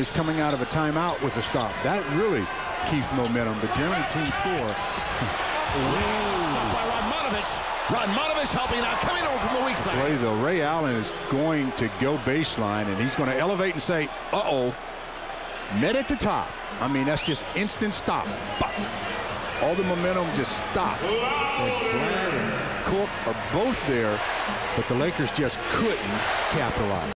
is coming out of a timeout with a stop. That really keeps momentum. But generally, team four. Stop by Radmanovic. Radmanovic helping out, coming over from the weak side. Play though, Ray Allen is going to go baseline, and he's going to elevate and say, "Uh-oh." Met at the top. I mean, that's just instant stop. All the momentum just stopped. And Vlad and Cook are both there, but the Lakers just couldn't capitalize.